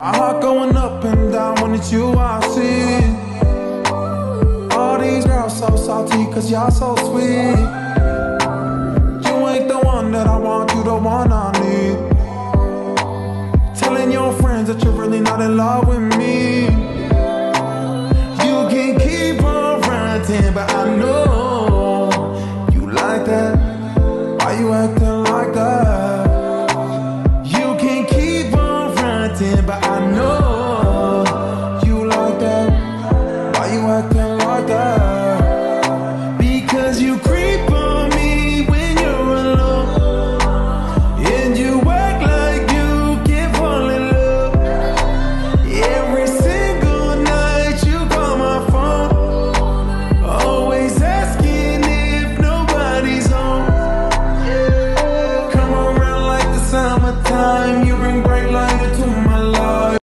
My heart going up and down when it's you I see. All these girls so salty cause y'all so sweet. You ain't the one that I want, you the one I need. Telling your friends that you're really not in love with me. You can keep on ranting, but I know know you like that. Why you like that? Because you creep on me when you're alone. And you act like you can fall in love. Every single night you call my phone. Always asking if nobody's home. Come around like the summertime. You